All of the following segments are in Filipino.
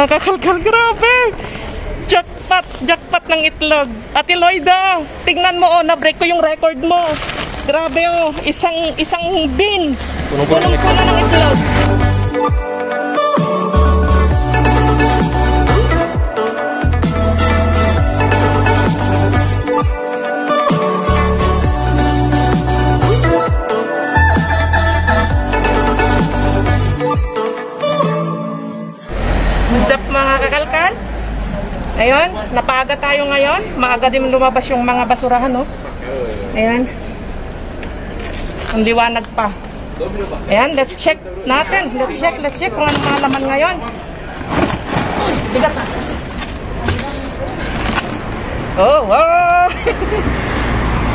Nakakalkal, grabe! Jackpot! Jackpot ng itlog. Ate Loida, tingnan mo oh, na-break ko yung record mo. Grabe oh, isang isang bin. Punong-puno ng itlog. Mga kakalkal? Ayun, napaaga tayo ngayon. Maaga din lumabas yung mga basurahan, no? Ayan. Ang liwanag pa. Ayan, let's check natin. Let's check, let's check kung ano mga laman ngayon. Uy, bigat na. Oh, wow!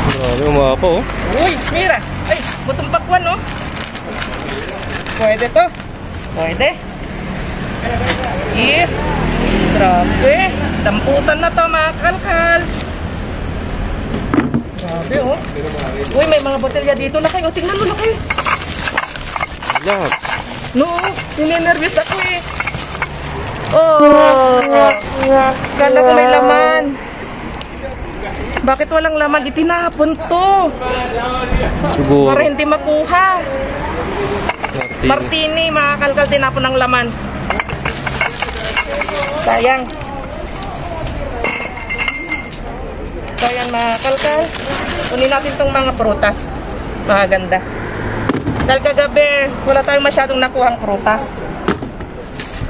Grabe, umapa oh. Uy, mira. Ay, butong pakwan, no? Pwede to. Pwede. Eh, grabe. Damputan na to, mga kalkal. Grabe, oh. Uy, may mga botelya dito. Laki, oh. Tingnan mo, laki. Lahat. No, ninenervous ako eh. Oh, kala ko may laman. Bakit walang laman? Itinapon to. Siguro. Para hindi makuha. Martini. Martini, mga kalkal, tinapon ng laman. Sayang. So yan mga kalkal. Kunin natin tong mga prutas. Mga ganda. Dahil kagabi, wala tayong masyadong nakuhang prutas.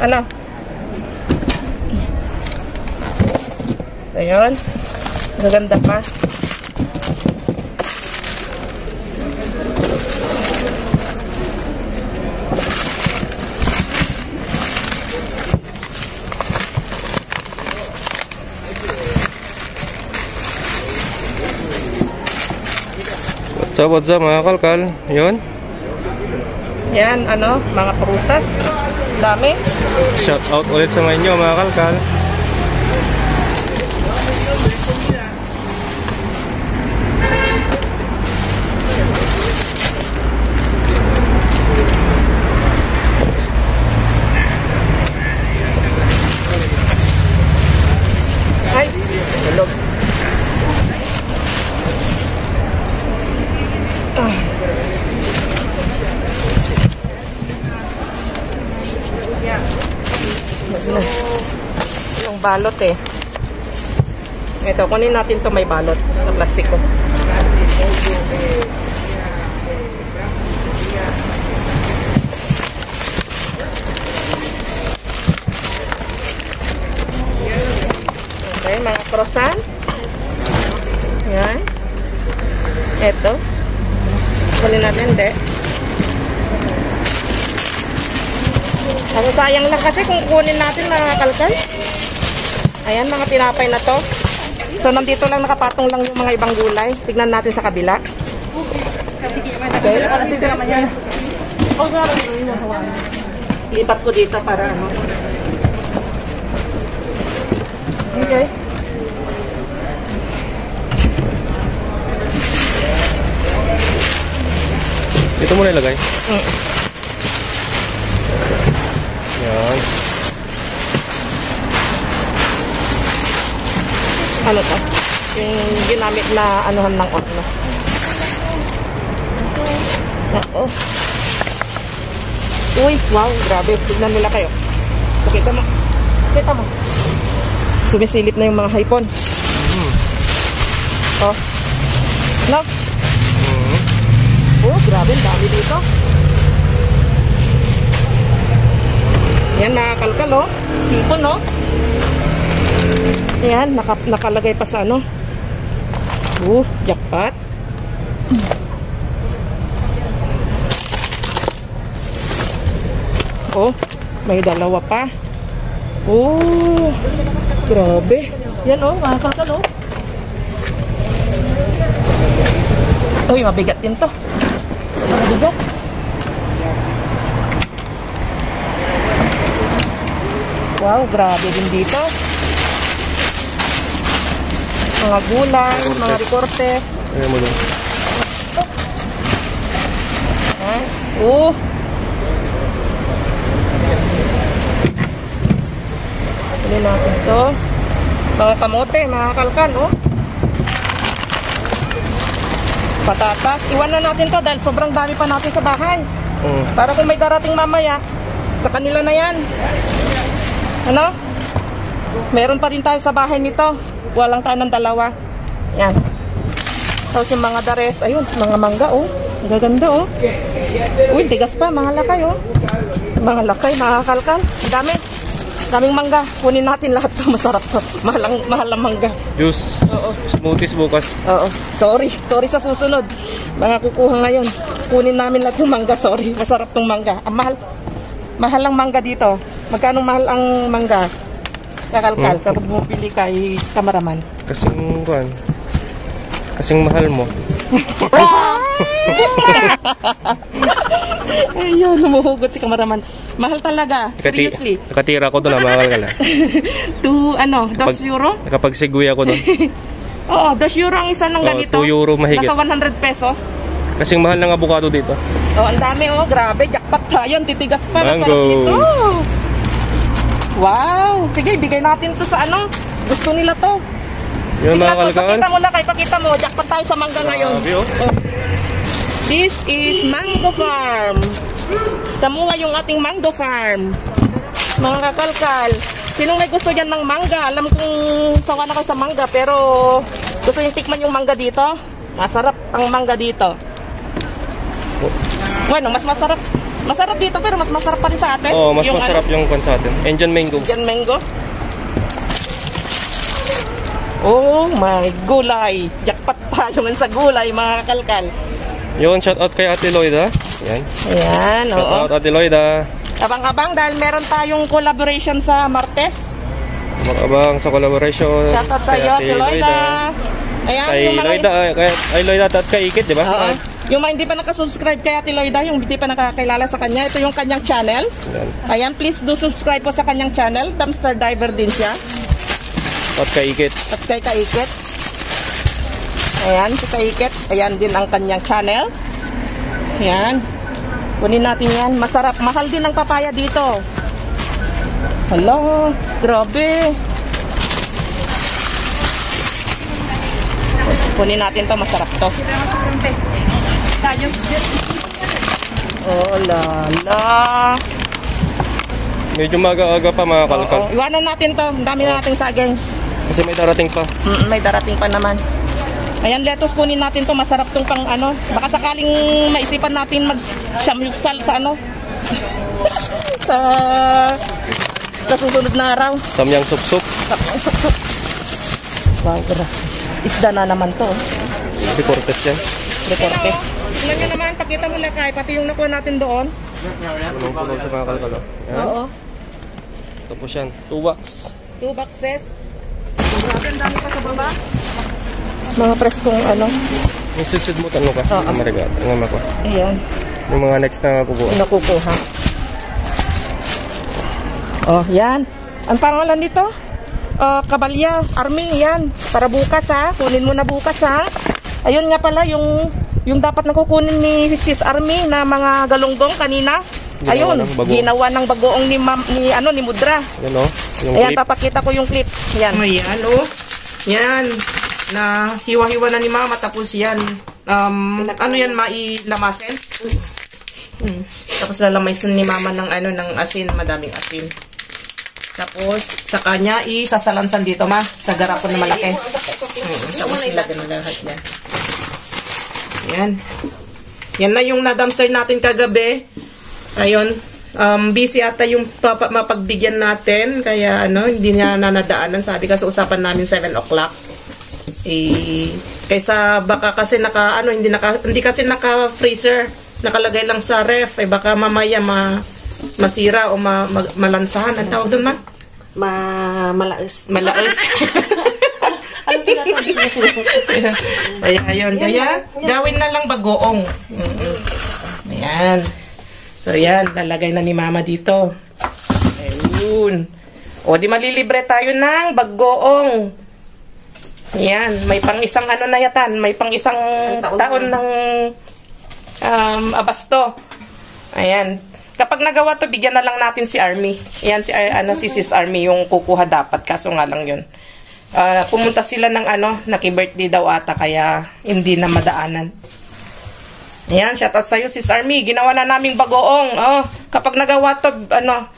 Ano? So yun. Maganda pa. Up, what's up mga kalkal? Yun. Yan, ano, mga prutas. Dami. Shout out ulit sa inyo mga kalkal. Ay, tulog. Ah. Wag na. Yung balot eh. Ito, kunin natin to may balot na plastiko. Okay, mga croissant. Yan. Ito. Kunin natin, hindi. Ang sayang lang kasi kung kunin natin mga kalkal. Ayan, mga tinapay na to. So, nandito lang nakapatong lang yung mga ibang gulay. Tignan natin sa kabila. Okay. Lipat ko dito para ano. Okay. Ito muna ilagay. Mm. Yan. Ano to? Yung ginamit na anuhan ng orno. Nako. Uy, wow, grabe. Tignan nila kayo. Pakita mo. Kita mo. Sumisilip na yung mga haipon. Oh. No? Mhm. Oh, grabe. Dami dito. Yan, nakakalkal, oh. Hipon, oh. Ayan, naka, nakalagay pa sa ano. Oh, jackpot. Oh, may dalawa pa. Oh, grabe. Yan oh, mga kakal oh. Uy, mabigat din to. Mabigat. Wow, grabe din dito. Mga gulay, mga recortes. Ayan mo. Ha? Oh. Kunin natin to. Mga kamote, mga kalkan, oh. Patatas. Iwan na natin to dahil sobrang dami pa natin sa bahay. Mm. Para kung may darating mamaya, sa kanila na yan. Ano? Meron pa din tayo sa bahay nito. Walang tayo ng dalawa. Yan. Tapos yung mga dares, ayun, mga mangga, oh. Ang gaganda, oh. Uy, tigas pa, mga lakay, oh. Mga lakay, mga kalkan. Ang dami. Daming mangga. Kunin natin lahat to. Masarap to. Mahalang, mahalang mangga. Juice. Smoothies bukas. Oo. Sorry. Sorry sa susunod. Mga kukuha ngayon. Kunin namin lahat ng mangga. Sorry. Masarap tong mangga. Ang mahal. Mahal ang mangga dito. Magkano mahal ang mangga? Kakalkal. Kapag bumipili kay kamaraman. Kasing, kuhan. Kasing mahal mo. Ayun, humuhugot si kamaraman. Mahal talaga. Nakati- Seriously. nakatira ko doon, mga kalkal. ah. To, ano, dos Kapag- euro? Nakapag-segway ako doon. Oo, dos euro ang isa ng Oo, ganito. 2 euro mahigit. Nasa 100 pesos. Kasing mahal ng avocado dito. Oh, ang dami oh, grabe, jackpot tayo, titigas pa, masarap Mangoes. Wow, sige, bigay natin to sa ano, gusto nila to. Yun mga kalkal. Pakita mo kay, pakita mo, jackpot tayo sa mangga ngayon. Oh. Oh. This is Mango Farm. Kamuha yung ating Mango Farm. Mga kakalkal, sinong may gusto dyan ng mangga? Alam kong sawa na kayo sa mangga, pero gusto yung tikman yung mangga dito? Masarap ang mangga dito. Bueno, mas masarap. Masarap dito pero mas masarap pa rin sa atin. Oo, mas Yung masarap yung kwan sa atin. Indian mango. Diyan mango. Oh my gulay. Jackpot tayo man sa gulay mga kakalkal. Yun, shout out kay Ate Lloyda. Yan. Ayan, Shout oo. out Ate Lloyda. Abang-abang dahil meron tayong collaboration sa Martes. Makabang sa collaboration. Shout out sa iyo, Ate Loida. Ayan, Kay yung mga... Lloyda, ay, kay, ay Lloyda at kay Ikit, di ba? Oo. Yung mga hindi pa nakasubscribe kay Ate Loida, yung hindi pa nakakilala sa kanya, ito yung kanyang channel. Yan. Ayan, please do subscribe po sa kanyang channel. Dumpster diver din siya. At kay Ikit. At kay Kaikit. Ayan, si Kaikit. Ayan din ang kanyang channel. Ayan. Kunin natin yan. Masarap. Mahal din ang papaya dito. Hello. Grabe. Kunin natin to. Masarap to. Oh, lala. Medyo maga-aga pa mga kalkal. Oo. Iwanan natin to. Ang dami na nating saging. Kasi may darating pa. Mm, may darating pa naman. Ayan, lettuce kunin natin to Masarap tong pang ano. Baka sakaling maisipan natin mag shamyuksal sa ano. sa sa susunod na araw. Samyang sup-sup. Wow. Isda na naman to. Si Cortez yan. Reporte. Tingnan nyo naman, pakita mo lakay, pati yung nakuha natin doon. Punong-puno sa mga kalkal. oh. Yan. Oo. Tapos yan. Two bucks. Two boxes. Grabe, ang dami pa sa baba. Mga preskong ano. May susid mo tanong ka. Oo. Ang marigat. Ang ama ko. Ayan. Yung mga next na kukuha. nakukuha. Oh, yan. Ang pangalan nito? Uh, Kabalya, Army, yan. Para bukas ha. Kunin mo na bukas ha. Ayun nga pala, yung yung dapat nakukunin ni Sis Army na mga galunggong kanina. Ginawa Ayun, ng ginawa ng bagoong ni, Ma'am ni ano ni Mudra. Yan o. Yung Ayan, clip. papakita ko yung clip. Yan. Ayan, oh. Yan. Na hiwa-hiwa na ni Mama tapos yan. Um, ano yan, mailamasin? Hmm. Tapos lalamasin ni Mama ng ano ng asin, madaming asin. Tapos sa kanya isasalansan dito ma sa garapon na malaki. Hmm. Tapos ilagay na lahat niya. Yan. Yan na yung na-dumpster natin kagabi. Ayun. Um, busy ata yung mapagbigyan natin. Kaya ano, hindi niya nanadaanan. Sabi kasi usapan namin 7 o'clock. Eh, kaysa baka kasi naka, ano, hindi, naka, hindi kasi naka freezer. Nakalagay lang sa ref. Eh baka mamaya ma, masira o ma, ma- malansahan. Ang tawag doon ma? Ma malaos. Malaos. Ano tinatawag mo siya? Kaya ayun. Kaya gawin na lang bagoong. Mm-mm. Ayan. So yan, lalagay na ni mama dito. Ayun. O di malilibre tayo ng bagoong. Ayan, may pang isang ano na yatan, may pang isang Isang taon taon, na. ng um, abasto. Ayan. kapag nagawa to, bigyan na lang natin si Army. Yan si ano si Sis Army yung kukuha dapat kaso nga lang 'yun. Ah, pumunta sila ng ano, naki-birthday daw ata kaya hindi na madaanan. Ayan, shoutout sa'yo, Sis Army. Ginawa na naming bagoong. Oh, kapag nagawa to, ano,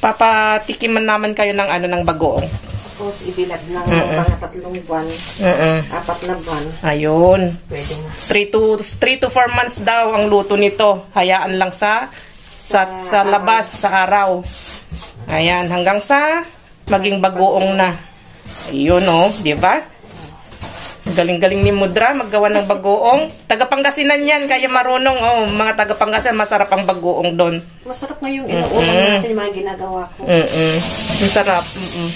papatikiman naman kayo ng ano ng bagoong. Tapos ibilad ng mga tatlong buwan, Mm apat na buwan, Ayun. pwede na. 3 to 3 to 4 months daw ang luto nito. Hayaan lang sa sa, sa labas sa araw. Ayan, hanggang sa maging bagoong na. Ayun oh, di ba? Galing-galing ni Mudra maggawa ng bagoong. Taga Pangasinan yan, kaya marunong. Oh, mga taga Pangasinan, masarap ang bagoong doon. Masarap nga yung inuulam natin, yung mga ginagawa ko. Mm-mm. Ang sarap. Mm-mm.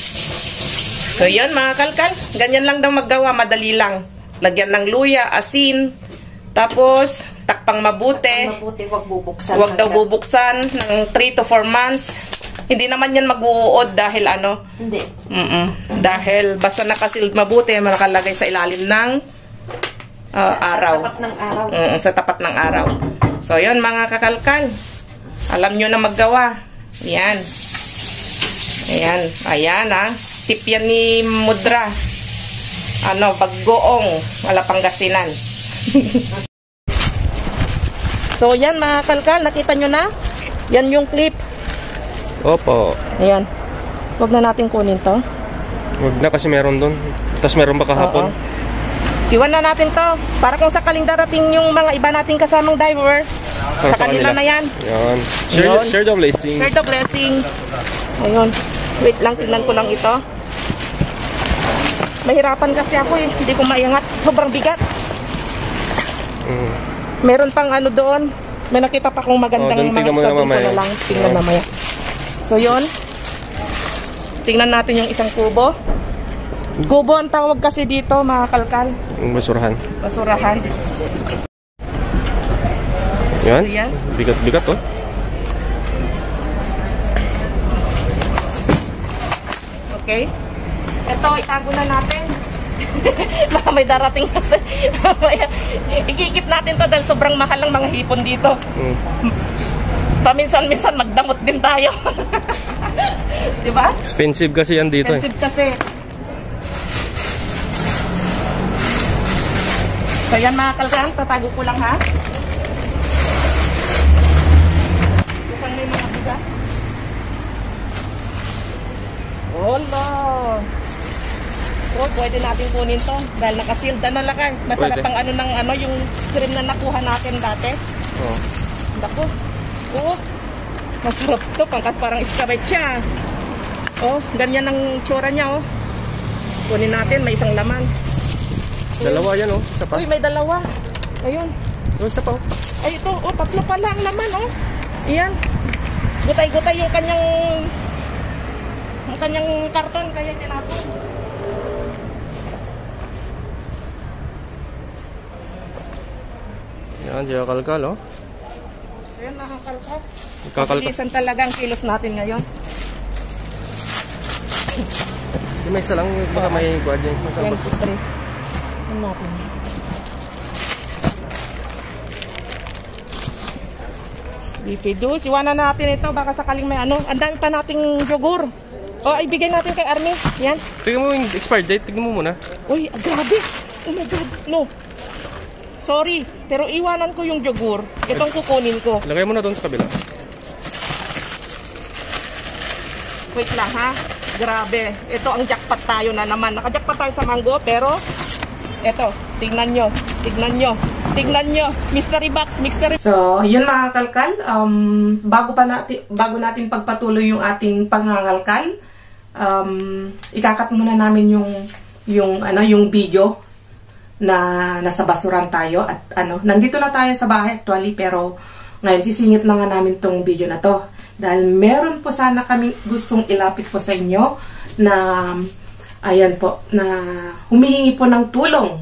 So, yan mga kalkal. Ganyan lang daw maggawa. Madali lang. Lagyan ng luya, asin. Tapos, takpang mabuti. Mabuti, wag bubuksan. Huwag daw bubuksan ng 3 to 4 months. Hindi naman yan mag-uuod dahil ano, Hindi. mm dahil basta nakasil mabuti, nakalagay sa ilalim ng ah, Sa- araw. Sa tapat ng araw. Mm, sa tapat ng araw. So, yun mga kakalkal. Alam nyo na maggawa. Yan. Ayan. Ayan ha. Tip yan ni Mudra. Ano, baggoong. Wala Pangasinan. so, yan mga kalkal. Nakita nyo na? Yan yung clip. Opo. Ayan. Huwag na natin kunin to. Huwag na kasi meron doon. Tapos meron ba kahapon? Oo. Iwan na natin to. Para kung sakaling darating yung mga iba nating kasamang diver, Para sa kanila na yan. Yan. Share, Yun. share the blessing. Share the blessing. Ayun. Wait lang, tingnan ko lang ito. Mahirapan kasi ako eh. Hindi ko maiangat. Sobrang bigat. Mm. Meron pang ano doon. May nakita pa kong magandang Oh, na sabi ko na lang. Tingnan Oh. mamaya. So, yun. Tingnan natin yung isang kubo. Kubo ang tawag kasi dito, mga kalkal. Basurahan. Basurahan. Yan. Ayan. Bigat-bigat oh. Okay? Ito, itago na natin. Baka may darating kasi. Ikikip natin to dahil sobrang mahal ang mga hipon dito. Mm. Paminsan-minsan magdamot din tayo. Di ba? Expensive kasi yan dito eh. Expensive kasi. So yan mga kalkan, tatago ko lang ha. Mukhang may mga bigas. Wala. Oh, pwede natin kunin to dahil nakasealed na lakay. Masarap Pwede. ang ano ng ano yung cream na nakuha natin dati. Oh. Dako. Oo. Masarap to. Pangkas parang escabeche. Oh, ganyan ang tsura niya, oh. Kunin natin, may isang laman. Dalawa yan oh. Isa pa. Uy, may dalawa. Ayun. Oh, isa pa oh. Ay, ito. Oh, tatlo pala ang laman, oh. Iyan. Gutay-gutay yung kanyang yung kanyang karton, kaya tinapon. Yan, diya kalkal oh. Ayun, nakakalkat. Kakalkal. Kapilisan talaga ang kilos natin ngayon. Yung may isa lang, baka may. May isang baso. 23. Ano natin? Bifidus, iwanan natin ito. Baka sakaling may ano. Ang dami pa nating yogur. O, ay bigay natin kay Army. Yan. Tingnan mo yung expired date. Tingnan mo muna. Uy, grabe. Oh my God. No. Sorry, pero iwanan ko yung yogur. Itong kukunin ko. Lagay mo na doon sa kabila. Wait lang ha. Grabe. Ito ang jackpot tayo na naman. Naka-jackpot tayo sa mango, pero ito, tignan nyo. Tignan nyo. Tignan nyo. Mystery box, mystery So, yun mga kalkal. Um, bago pa natin, bago natin pagpatuloy yung ating pangangalkal, um, ikakat muna namin yung yung ano yung video na nasa basuran tayo at ano nandito na tayo sa bahay actually pero ngayon sisingit na nga namin tong video na to dahil meron po sana kami gustong ilapit po sa inyo na ayan po na humihingi po ng tulong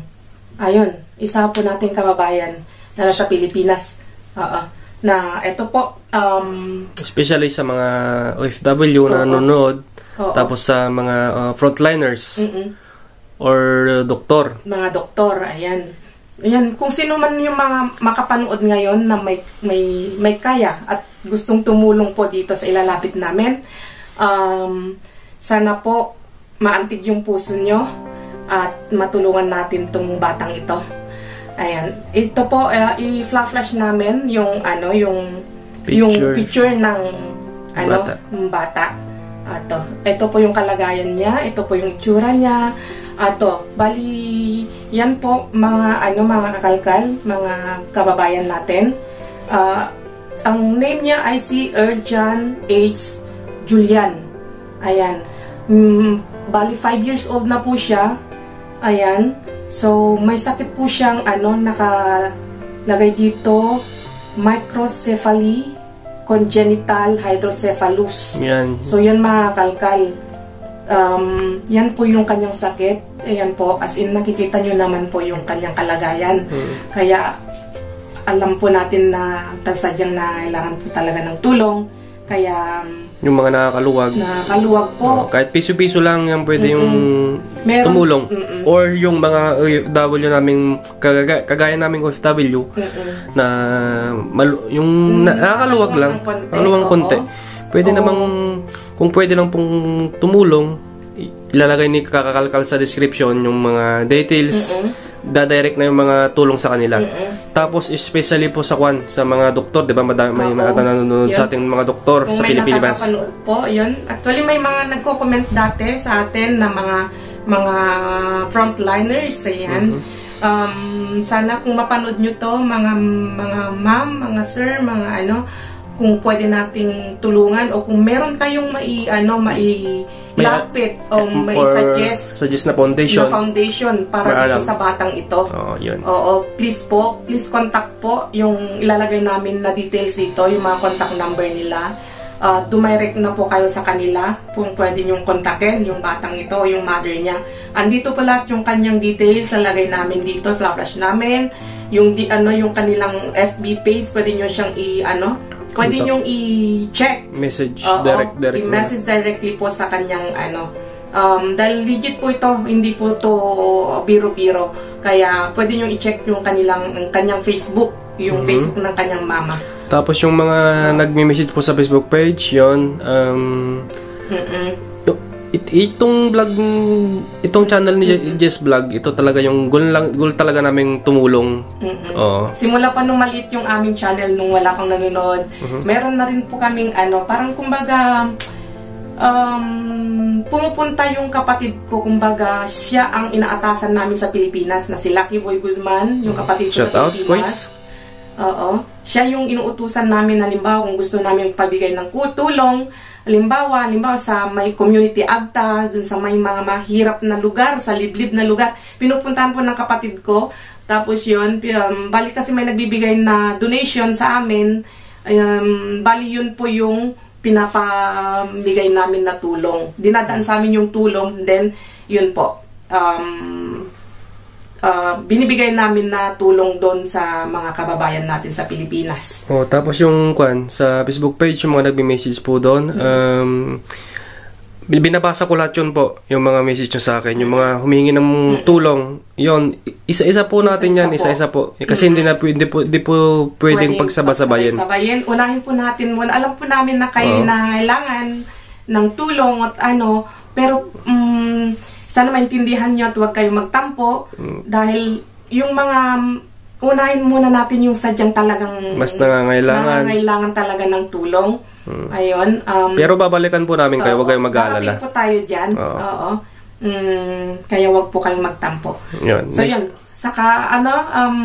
ayun isa po nating kababayan na nasa Pilipinas oo na eto po um, Especially sa mga OFW na Oo. nanonood. Oo. Tapos sa mga uh, frontliners mm-mm. Or uh, doktor. mga doktor, ayan. Ayan, kung sino man yung mga makapanood ngayon na may, may, may kaya at gustong tumulong po dito sa ilalapit namin, um, sana po maantig yung puso nyo at matulungan natin tong batang ito. Ayan, ito po, uh, i-flash namin yung ano, yung yung Picture. picture ng ano, Bata. bata. Ato, ito po yung kalagayan niya, ito po yung itsura niya. Ato, bali yan po mga ano mga kakalkal, mga kababayan natin. Ah, ang name niya ay si Erjan H. Julian. Ayan. Mm, bali 5 years old na po siya. Ayan. So, may sakit po siyang ano, nakalagay dito, microcephaly, congenital hydrocephalus. Yan. So, yan mga kalkal. Um, yan po yung kanyang sakit. Ayan po, as in nakikita nyo naman po yung kanyang kalagayan. Kaya, alam po natin na tasadyang nangailangan po talaga ng tulong. Kaya, um, Yung mga nakakaluwag. nakaluwag po. Oh, kahit piso-piso lang yan pwede yung Meron- tumulong. Mm-mm. Or yung mga OFW namin, kagaya, kagaya naming OFW, Mm-mm. na malu- yung na, nakakaluwag lang, konti, nakaluwag oo. konti. Pwede Oo. namang, kung pwede lang pong tumulong, ilalagay ni kakakalkal sa description yung mga details, dadirect na yung mga tulong sa kanila. Tapos, especially po sa kwan, sa mga doktor, di ba? Madami, may mga nanonood sa ating mga doktor Kung sa Pilipinas. po, yun. Actually, may mga nagko-comment dati sa atin na mga mga frontliners, ayan. Um, sana kung mapanood nyo to, mga mga ma'am, mga sir, mga ano, kung pwede nating tulungan o kung meron kayong mai ano mai lapit o mai Or suggest suggest na foundation. na foundation para Maalam. dito sa batang ito. Oo, yun. Oo, please po, please contact po yung ilalagay namin na details dito, yung mga contact number nila. Uh, dumirect na po kayo sa kanila kung pwede nyong kontakin yung batang ito o yung mother niya. Andito po lahat yung kanyang details, lalagay namin dito, flash namin. Yung di, ano yung kanilang FB page, pwede nyo siyang i ano, pwede nyong i-check Message, Oo, direct, direct. i-message directly po sa kanyang ano. Um, dahil legit po ito, hindi po to biro-biro. Kaya pwede nyo i-check yung kanilang, ang kanyang Facebook, yung Mhm. Facebook ng kanyang mama. Tapos yung mga nagme-message po sa Facebook page, yon um, Mm-mm. It, itong vlog, itong channel ni Je- Jess Vlog, ito talaga yung goal, lang, goal talaga naming tumulong. Mm-mm. Oo. Simula pa nung maliit yung aming channel nung wala pang nanonood, Mhm. meron na rin po kaming ano, parang kumbaga um, pumupunta yung kapatid ko, kumbaga siya ang inaatasan namin sa Pilipinas na si Lucky Boy Guzman, yung kapatid ko Shout sa out, Pilipinas. boys. Oo. Siya yung inuutusan namin, halimbawa, kung gusto namin pabigay ng tulong, halimbawa, halimbawa sa may community agta, dun sa may mga mahirap na lugar, sa liblib na lugar, pinupuntahan po ng kapatid ko. Tapos yun, um, bali kasi may nagbibigay na donation sa amin, um, bali yun po yung pinapamigay namin na tulong. Dinadaan sa amin yung tulong, then yun po. Um, uh, binibigay namin na tulong doon sa mga kababayan natin sa Pilipinas. Oh, tapos yung kwan sa Facebook page yung mga nagme-message po doon. Um bin- binabasa ko lahat yun po, yung mga message nyo sa akin, yung mga humingi ng tulong. Yon, isa-isa po natin yan, Isa-isa isa-isa po. Eh, Kasi hindi na po hindi po, hindi po pwedeng pagsabasabayin. Pagsabay-sabayin. Unahin po natin muna. Alam po namin na kayo Oo. na kailangan ng tulong at ano, pero mm, sana maintindihan nyo at huwag kayong magtampo Mm. dahil yung mga unahin muna natin yung sadyang talagang Mas nangangailangan. nangangailangan talaga ng tulong. Ayun. Um, Pero babalikan po namin kayo, huwag kayong mag-aalala. po tayo dyan. Oo. Oo. Mm, kaya wag po kayong magtampo. Yun. So, yun. Saka, ano, um,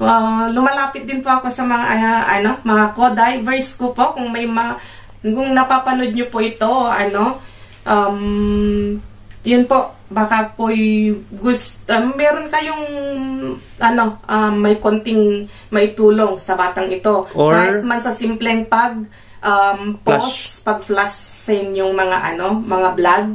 uh, lumalapit din po ako sa mga, uh, ano, mga co-divers ko po. Kung may ma, kung napapanood nyo po ito, ano, um, yun po, baka po gusto, um, meron kayong, ano, um, may konting may tulong sa batang ito. Or- Kahit man sa simpleng pag, um, post, pag-flash sa inyong mga, ano, mga vlog.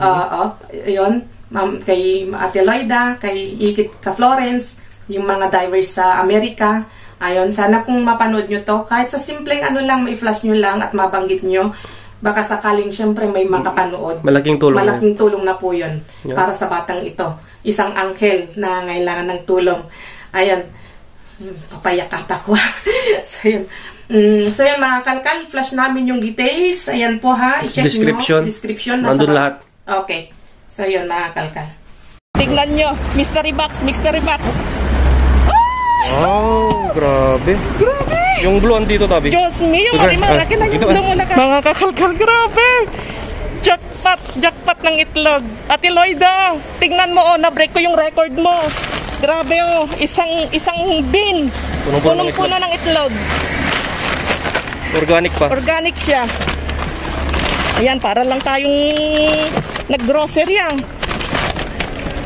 Oo, yun. Ma'am, kay Ate Loida, kay Ikit Ka Florence, yung mga divers sa Amerika. Ayun, sana kung mapanood nyo to, kahit sa simpleng ano lang, may flash nyo lang at mabanggit nyo, baka sakaling syempre may makapanood. Malaking tulong. Malaking tulong na po yun Yeah. para sa batang ito. Isang angkel na ngailangan ng tulong. Ayan. Hmm, Papayak ata ko. so, yun. Mm, so, yun, mga kalkal, flash namin yung details. Ayan po, ha. I-check description. Nyo. Description. Nandun lahat. Okay. So, yun, mga kalkal. Tignan nyo. Mystery box, mystery box. Oh, grabe. Grabe! Yung blue andito, tabi. Diyos mio, Marimar, ah, akin na yung ulo ah. mo na Mga kakalkal, grabe! Jackpot, jackpot ng itlog. Ate Loida, tignan mo, oh, na-break ko yung record mo. Grabe, oh, isang, isang bin. Punong-puno ng Punong-puno ng itlog. Organic pa. Organic siya. Ayan, para lang tayong nag-grocery, ah.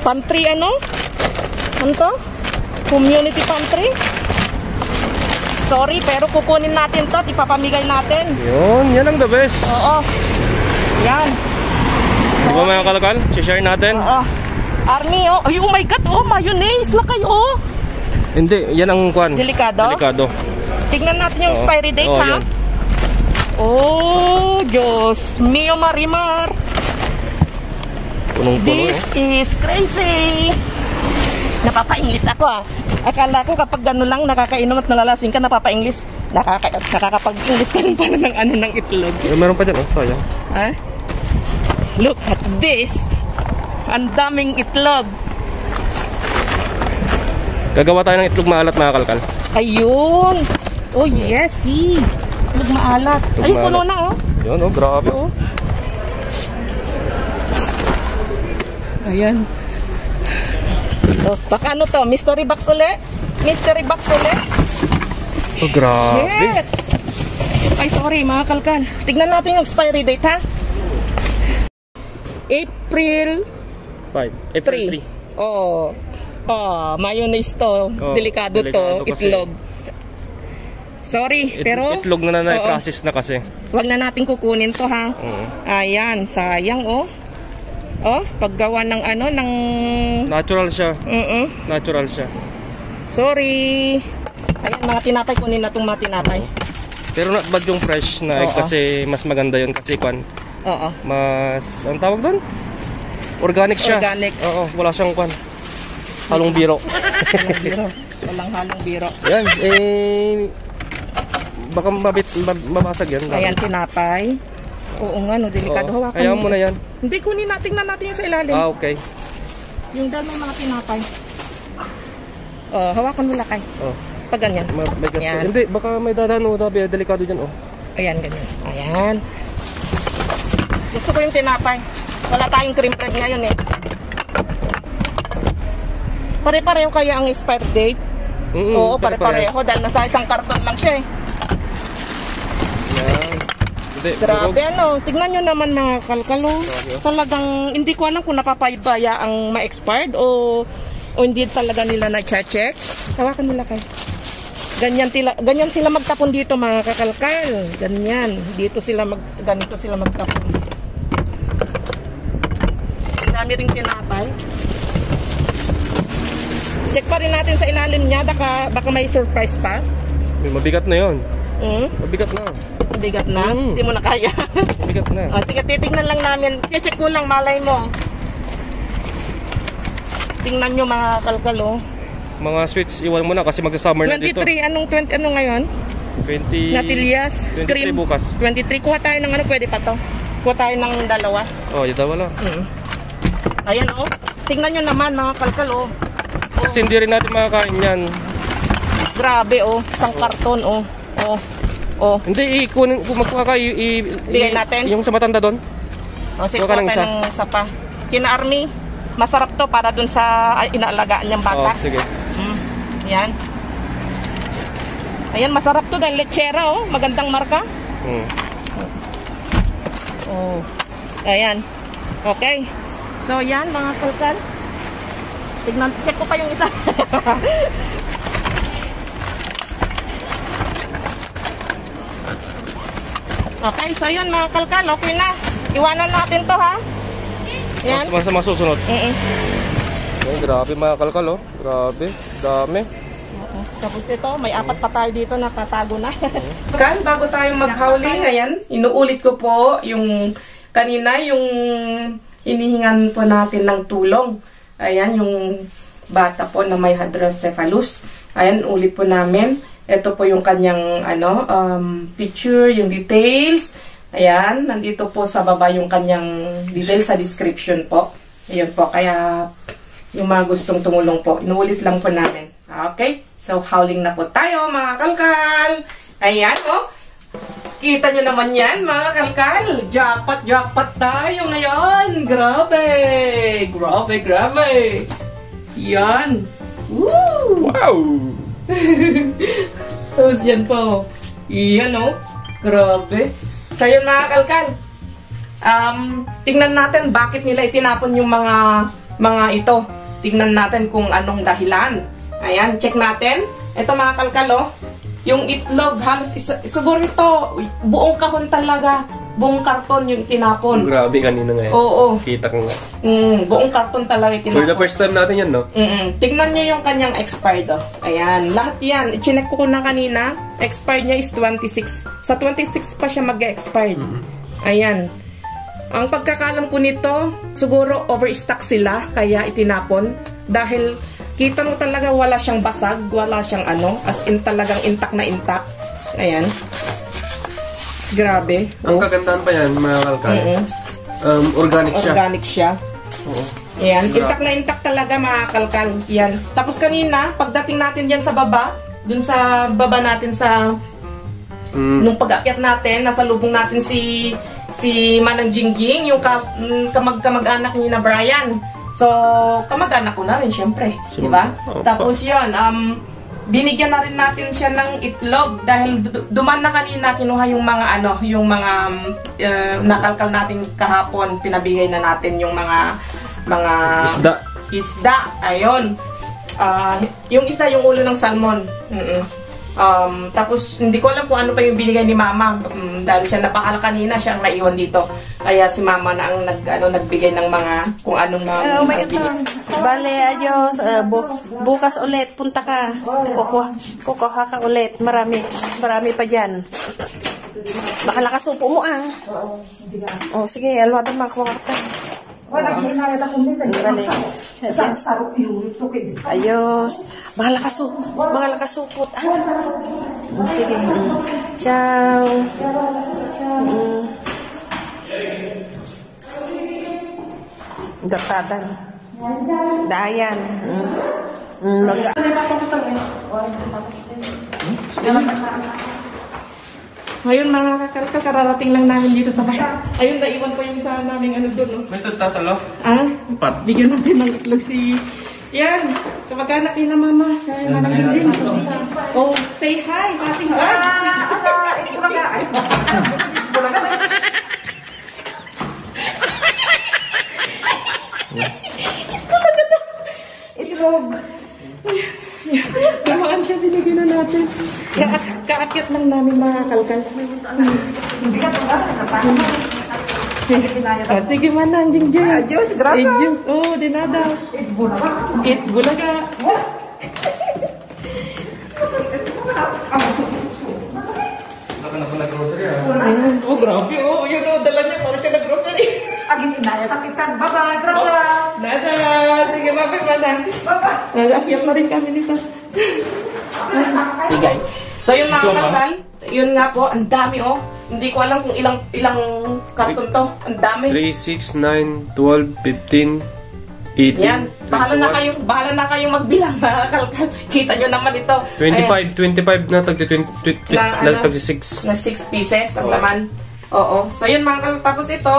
Pantry, ano? Ano to? Community pantry? Sorry, pero kukunin natin to, ipapamigay natin. Yun, yan ang the best. Oo. Yan. Di ba mga kalakal? share natin? Oo. Army, oh. Ay, oh my God, oh, mayonnaise. Lakay, oh. Hindi, yan ang kwan. Delikado? Delikado. Tignan natin yung Oo. expiry date, Oo, ha? yan. Oh, Diyos mio, Marimar. Punong-puno. This eh. is crazy. Napapa-English ako, ah. Akala ko kapag gano'n lang nakakainom at nalalasing ka, napapa-English. Nakaka nakakapag-English ka rin pala ng ano ng itlog. Eh, meron pa dyan, oh. Sayang. Ha? Look at this. Ang daming itlog. Gagawa tayo ng itlog maalat mga kalkal. Ayun. Oh, yes, see. Itlog maalat. Itlog Ayun, puno maalat. na, oh. Yun, oh, grabe, oh. Ayan. Oh, baka ano to? Mystery box uli? Mystery box uli? Oh, grabe. Shit! Ay, sorry, mga kalkal. Tignan natin yung expiry date, ha? April 5. April 3. Oh. Oh, mayonnaise to. Oh, delikado, delikado to. kasi. Itlog. Sorry, 3. It, pero... itlog na na Oo. process na kasi. Wag na natin kukunin to, ha? Oo. Ayan, sayang, oh. Oh, paggawa ng ano, ng... Natural siya. Mm Natural siya. Sorry. Ayan, mga tinapay. Kunin na itong mga tinapay. Pero not bad yung fresh na egg Oo. kasi mas maganda yun kasi kwan. Oo. Mas, ang tawag doon? Organic siya. Organic. Oo, wala siyang kwan. Halong biro. Walang biro. Walang halong biro. Yan, eh, baka mabit, mab- mabasag yan. Ayan, tinapay. Oo nga, no, delikado. Oo. Hawakan Ayaw mo na yan. Hindi, kunin natin, tingnan natin yung sa ilalim. Ah, okay. Yung dalawang mga tinapay. Oh, hawakan mo lakay. Oh, Pag ganyan. ma- may ganito. Yan. Hindi, baka may dadaan o tabi, delikado dyan oh. Ayan, ganyan. Ayan. Gusto ko yung tinapay. Wala tayong cream bread ngayon eh. Pare-pareho kaya ang expired date? Mm, Oo, pare-parehas. pare-pareho. Dahil nasa isang karton lang siya eh. Hindi, Grabe ano, tignan nyo naman mga kalkalo. Talagang hindi ko alam kung napapayabaya ang ma-expired o o hindi talaga nila na-check. Tawakan mo lakay. Ganyan sila, ganyan sila magtapon dito mga kakalkal. Ganyan. Dito sila mag ganito sila magtapon. Dami ring tinapay. Check pa rin natin sa ilalim niya, baka, baka may surprise pa. May mabigat na yon. Hmm? Mabigat na. Bigat na, Mm. hindi mo na kaya. Mabigat na. O, sige, titignan lang namin. I-check ko lang, malay mo. Tingnan nyo mga kalkalo. Mga sweets, iwan mo na kasi magsa-summer na dito. 23, anong 20, ano ngayon? 20... Natilias, 23 cream. bukas. 23, kuha tayo ng ano, pwede pa to. Kuha tayo ng dalawa. Oh, yun daw wala. Mm. Ayan oh. Tingnan nyo naman mga kalkalo. Kasi hindi rin natin makakain yan. Grabe oh, isang karton oh. Oh. Oh. Hindi, ikunin, kung magkuha ka, i, i, Bigay i- natin? Yung sa matanda doon. O, sige, Kuha ka ng isa. ng isa pa. Kina Army, masarap to para dun sa ay, inaalagaan niyang bata. Oh, sige. Mm, yan. Ayan, masarap to dahil lechera, oh. Magandang marka. Hmm. Oh. Ayan. Okay. So, yan, mga kalkal. Tignan, check ko pa yung isa. okay, so yun, mga kalkal. Okay na. Iwanan natin to, ha? Yan. Mas, mas masusunod. Mm-mm. Oh, grabe mga kalkal, oh. Grabe. Dami. Tapos ito, may apat pa tayo dito na patago na. kan, bago tayo mag-howling, ayan, inuulit ko po yung kanina, yung inihingan po natin ng tulong. Ayan, yung bata po na may hydrocephalus. Ayan, ulit po namin. Ito po yung kanyang ano, um, picture, yung details. Ayan, nandito po sa baba yung kanyang details sa description po. Ayan po, kaya yung mga gustong tumulong po, inuulit lang po namin. Okay? So, howling na po tayo, mga kalkal! Ayan, oh! Kita nyo naman yan, mga kalkal! Jackpot, jackpot tayo ngayon! Grabe! Grabe, grabe! Yan! Woo! Wow! Tapos yan po. Yan oh. Grabe. So yun mga kalkal. Um, tingnan natin bakit nila itinapon yung mga mga ito. Tingnan natin kung anong dahilan. Ayan, check natin. Ito mga kalkal oh. Yung itlog halos isa, siguro ito buong kahon talaga. Buong karton yung tinapon. Grabe kanina nga. eh. Oo. Kita ko nga. Mm, buong karton talaga For the first time natin yan, no? Mm-mm. Tingnan nyo yung kanyang expired, oh. Ayan. Lahat yan. Chinek ko na kanina. Expired niya is 26. Sa 26 pa siya mag-expired. Ayan. Ang pagkakalam ko nito, siguro overstock sila, kaya itinapon. Dahil kita mo talaga wala siyang basag, wala siyang ano, as in talagang intact na intact. Ayan. Grabe. Ang Oh. kagandahan pa yan, mga kalkal. Mm-mm. Um, organic siya. Organic siya. Oo. Ayan, Grabe. intact na intact talaga mga kalkal. Yan. Tapos kanina, pagdating natin dyan sa baba, dun sa baba natin sa, Mm, nung pag-akyat natin, nasa lubong natin si si Manang Jingjing, yung ka, mm, kamag-kamag-anak ni na Brian. So, kamag-anak ko na rin, syempre. Si- Di ba? Opo. Tapos yun, um, binigyan na rin natin siya ng itlog dahil du- duman na kanina kinuha yung mga ano, yung mga uh, nakalkal natin kahapon, pinabigay na natin yung mga mga isda. isda. Ayun. Ah, yung isda, yung ulo ng salmon. Mm-mm. Um, tapos, hindi ko alam kung ano pa yung binigay ni mama. Mm, dahil siya napakala kanina, siya ang naiwan dito. Kaya si mama na ang nag, ano, nagbigay ng mga, kung anong mga... Oh my God. Bale, adios. Uh, bu- bukas ulit, punta ka. Kukuha, kukuha ka ulit. Marami, marami pa dyan. Baka nakasupo mo ah. Oh, sige, alwatan makuha ka. Bale. Yes, yes. Ayos. Mga lakasu, mga lakasupot ah. Sige. Ciao. Mm. Datadan. Dayan. Mm. Mm, mag Ngayon mga kakalka, kararating lang namin dito sa bahay. Ayun, naiwan pa yung isa naming ano doon. No? May tatalo? Ah, Pat. bigyan natin ng itlog si... Yan, kamag-anak ni na mama sa manang din. Oh, say hi sa ating vlog. Itlog. Gamaan siya, binigyan na natin. Ka kaakyat lang namin mga kalkal. Ah, sige man na, Jing Jing. Adios, gracias. Adios, oh, de nada. It bulaga. It bulaga. Na ah. Ayun, oh, grabe, oh. Yun, oh, dala niya, para siya nag-grocery. Agin inaya takitan. Bye-bye. Gracias. Nada. Mana. Bye-bye. Nag-akyat na rin kami nito. Bigay. So, yung mga kalkal, yun nga po, ang dami, oh. Hindi ko alam kung ilang ilang karton to. Ang dami. 3, 6, 9, 12, 15, 18, Yan. Bahala na kayong, bahala na kayong magbilang, mga kalkal. Kita nyo naman ito. Ayan. 25, 25 na tagdi 20, Na, na, ano? tagdi 6. na 6 pieces ang laman. Oo. So yun mga kal- tapos ito,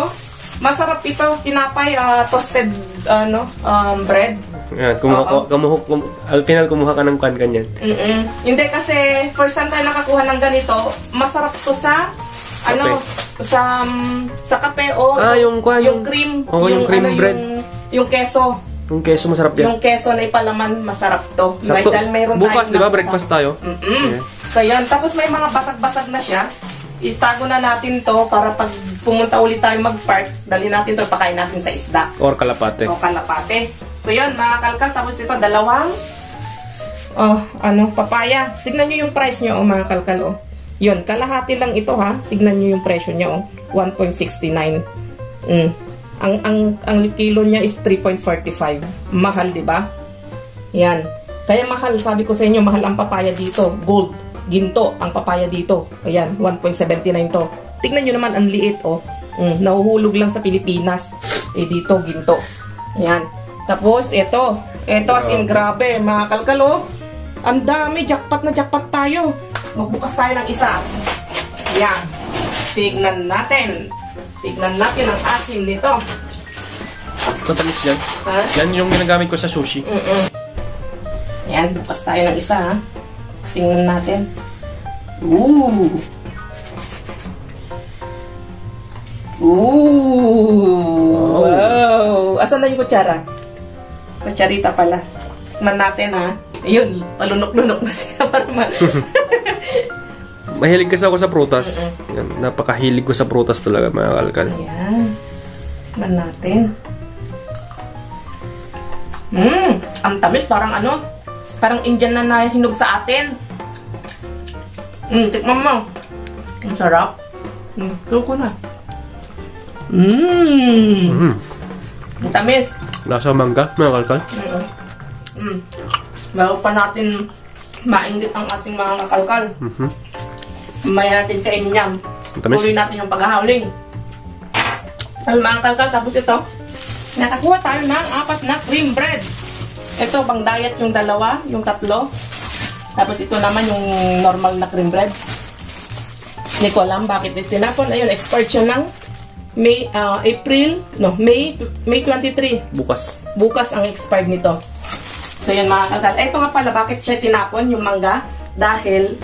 masarap ito, tinapay, ah, toasted ano, um, bread. Yan, kumuha Oo. kumuha, kum, al final kumuha ka ng kan ganyan. Mm Hindi kasi first time tayo nakakuha ng ganito, masarap to sa ano, sa um, sa kape o Ah, yung kwan, yung yung- cream, Oo, yung cream bread. Yung, yung keso, Yung keso masarap yan. yung keso na ipalaman, masarap to. Sakto. Dahil meron Bukas, di ba, breakfast tayo? Mm-mm. Yeah. So yun, tapos may mga basag-basag na siya. Itago na natin to para pag pumunta ulit tayo mag-park, dali natin to, pakain natin sa isda Or kalapate. o kalapate. So yun, mga kalkal, tapos ito, dalawang Oh, ano, papaya. Tignan nyo yung price nyo, oh, mga kalkal, oh. Yun, kalahati lang ito, ha. Tignan nyo yung presyo niya, oh. 1.69. Mm. Ang, ang, ang kilo niya is 3.45. Mahal, di ba? Yan. Kaya mahal, sabi ko sa inyo, mahal ang papaya dito. Gold. Ginto ang papaya dito. Ayan, 1.79 to. Tignan nyo naman, ang liit, oh. Mm, nahuhulog lang sa Pilipinas. Eh, dito, ginto. Ayan. Tapos, ito. Ito, as in, grabe, mga kalkalo. Ang dami, jackpot na jackpot tayo. Magbukas tayo ng isa. Yan. Tignan natin. Tignan natin ang asim nito. Matamis yan. Ha? Yan yung ginagamit ko sa sushi. Yan, bukas tayo ng isa, ha? Tingnan natin. Ooh! Ooh! Wow! Asan na yung kutsara? Kutsarita pala. Tikman natin, ha? Ayun, palunok-lunok na siya para ma... Mahilig kasi ako sa prutas. Yan, napakahilig ko sa prutas talaga mga kalkal. Ayan. Tikman natin. Mmm! Ang tamis, parang ano? Parang Indian na nahinog sa atin. Mmm, tikman mo. Ang sarap. Mmm, ko na. Mmm! Mm. Ang tamis. Lasa mangga mga kalkal. Mm. Bago pa natin mainggit ang ating mga kakalkal. Mhm. Mamaya natin kainin yan. Ang tamis. Tuloy natin yung paghahawling. Ay, mga kalkal, tapos ito, nakakuha tayo ng apat na cream bread. Ito, pang diet yung dalawa, yung tatlo. Tapos ito naman yung normal na cream bread. Hindi ko alam bakit ito tinapon. Ayun, expired siya ng May, ah, April, no, May, May 23. Bukas. Bukas ang expired nito. So yun mga kalkal. Ito nga pala, bakit siya tinapon yung mangga? Dahil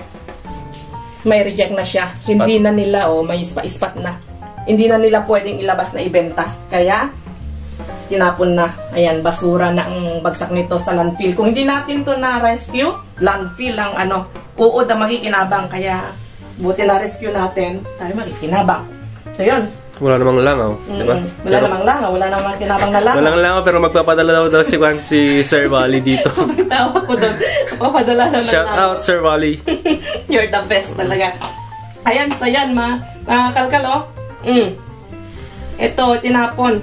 may reject na siya. Hindi na nila, oh, may ispa-ispat na. Hindi na nila pwedeng ilabas na ibenta. Kaya, tinapon na. Ayan, basura na ang bagsak nito sa landfill. Kung hindi natin to na-rescue, landfill ang ano, uod na makikinabang. Kaya, buti na-rescue natin, tayo makikinabang. So yun, Wala namang langaw. Di ba? Wala namang langaw, wala namang kinabang na langaw. Walang langaw pero magpapadala daw daw si Juan si Sir Wally dito. Sobrang tawa ko doon. Papadala na Shout out Sir Wally. You're the best talaga. Ayan, so yan, ma, mga kalkal, oh. Mm. Ito, tinapon.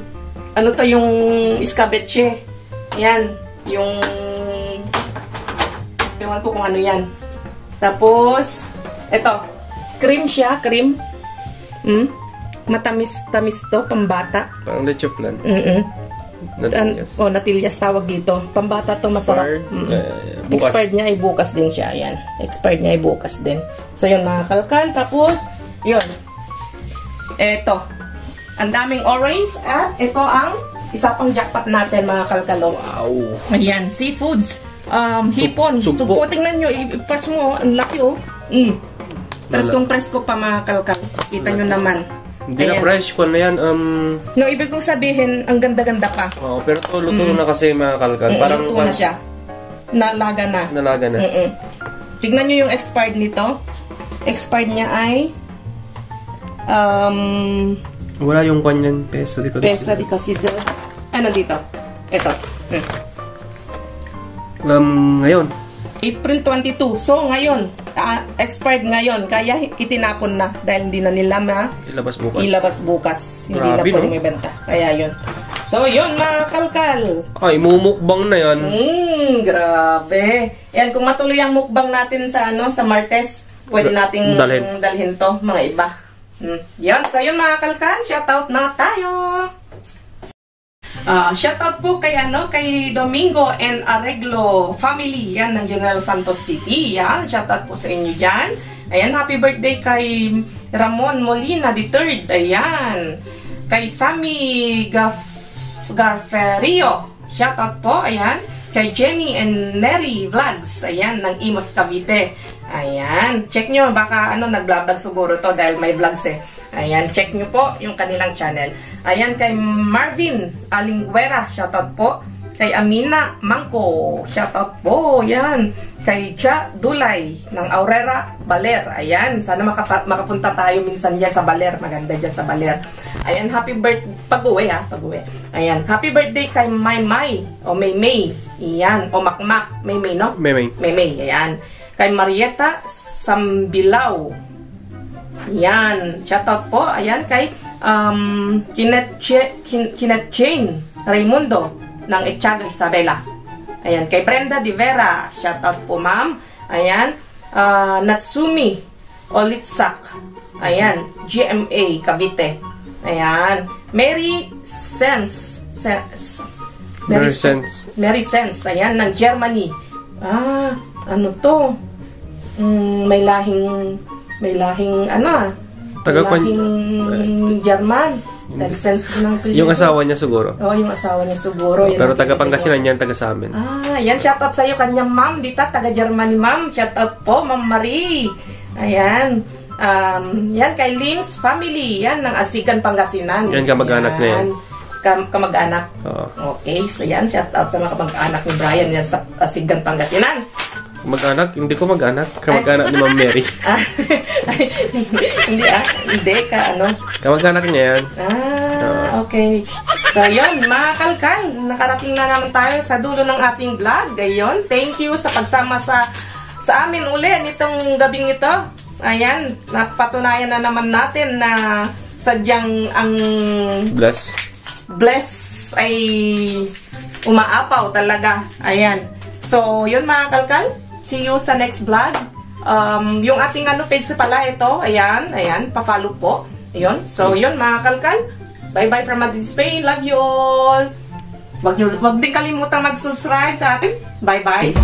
Ano to yung escabeche? Yan, yung... Ewan ko kung ano yan. Tapos, ito, cream siya, cream. Mm. Matamis-tamis to, pambata. Parang leche flan. Mm-mm. An, Natilyas. oh, natillas tawag dito. Pambata to masarap. Expired, Mm. eh, bukas. Expired niya ay bukas din siya. Ayan. Expired niya ay bukas din. So, yun mga kalkal. Tapos, yun. Eto. Ang daming orange at ito ang isa pang jackpot natin mga kalkalo. Wow. Ayan, seafoods. Um, hipon. Sup- Supo. tingnan nyo. I-parts mo. Ang laki oh. Mm. Preskong presko pa mga kalkal. Kita nyo naman. Hindi na fresh. Kung ano yan, um, No, ibig kong sabihin, ang ganda-ganda pa. oh, pero to, luto na kasi mga kalkal. Mm, Parang luto na siya. Nalaga na. Nalaga na. Mm-mm. Tignan nyo yung expired nito. Expired niya ay um, Wala yung kwan yan. Peso dito. pesa di kasi ano dito? Ito. Mm. Um, ngayon. April 22. So, ngayon, ah, expired ngayon. Kaya itinapon na dahil hindi na nila ma Ilabas bukas. ilabas bukas. Hindi na Grabe, pwede no? may benta. Kaya yun. So, yun mga kalkal. Ay, mumukbang na yan. Mmm, grabe. Yan, kung matuloy ang mukbang natin sa ano sa Martes, pwede nating dalhin. dalhin to, mga iba. Mm. Yan, so yun mga kalkan, shoutout na tayo. Ah, shoutout po kay ano, kay Domingo and Arreglo family, yan ng General Santos City. Yan, shoutout po sa inyo diyan. Ayan, happy birthday kay Ramon Molina III. Ayan. Kay Sammy Gaf Garferio. Shoutout po, ayan. Kay Jenny and Neri Vlogs. Ayan, ng Imos Cavite. Ayan. Check nyo, baka ano, nag-vlog siguro to dahil may vlogs eh. Ayan, check nyo po yung kanilang channel. Ayan, kay Marvin Alingüera. Shoutout po. Kay Amina Mangko, shoutout po. Yan. Kay Cha Dulay ng Aurora Baler. Ayan, sana makapa- makapunta tayo minsan dyan sa Baler. Maganda dyan sa Baler. Ayan, happy birthday. Pag-uwi ha, pag-uwi. Ayan, happy birthday kay May May o May May. Ayan, o Makmak. May May, no? May may. May May, ayan. Kay Marieta Sambilao. Yan. Shoutout po. Ayan kay um, Kinet, Che, Kin, Kinet Jane Raimundo ng Echaga Isabela. Ayan. Kay Brenda Di Vera. Shoutout po ma'am. Ayan. Ah, Natsumi Olitsak. Ayan. GMA Cavite. Ayan. Mary Sense. Sense. Mary Sense. Mary Sense. Ayan. Ng Germany. Ah, ano to? Mm, may lahing may lahing ano ah. Taga may lahing German. Nag-sense ko ng apelyido. Yung asawa niya siguro. Oo, yung asawa niya siguro. yun Pero taga. Pangasinan yan, taga sa amin. Ah, yan, shoutout sa'yo, kanyang ma'am, dita, taga Germany, ma'am. Shoutout po, ma'am Marie. Ayan. Um, yan, kay Lynn's family. Yan, ng Asigan, Pangasinan. Yan, kamag-anak na yan. Kam kamag-anak. Oo. Okay, so yan, shoutout sa mga kamag-anak ni Brian yan sa Asigan, Pangasinan. Mag-anak? Hindi ko mag-anak. Kamag-anak ni Ma'am Mary. Ah, hindi ah, hindi ka ano. Kamag-anak niya yan. Ah, okay. So, yun, mga kalkal, nakarating na naman tayo sa dulo ng ating vlog. Gayon, thank you sa pagsama sa sa amin uli nitong gabing ito. Ayan, napatunayan na naman natin na sadyang ang Bless. Bless ay umaapaw talaga. Ayan. So, yun mga kalkal. See you sa next vlog. Um, yung ating ano page pala ito. Ayan. Ayan. Pa-follow po. Ayun. So, yun mga kalkal. Bye-bye from Madrid Spain. Love you all. Wag, nyo, wag din kalimutang mag-subscribe sa atin. Bye-bye.